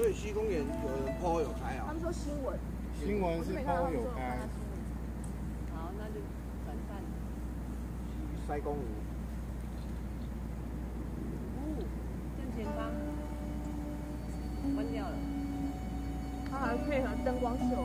所以西公园有人泼有开啊、他们说新闻，新闻是泼有开。好，那就转站。去塞公园。呜、哦，正前方，关掉了。他还配合灯光秀。